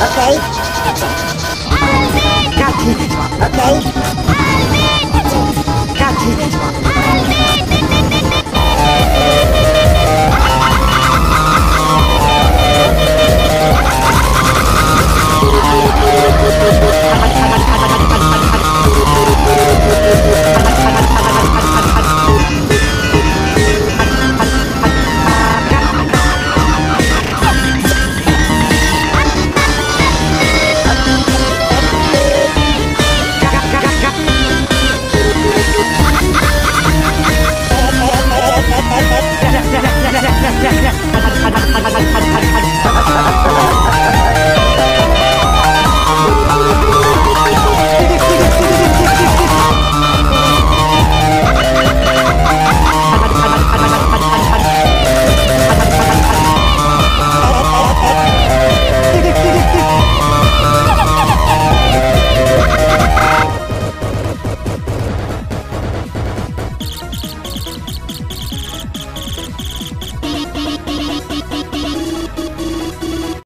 Okay. Got you. Okay. Got you. Come.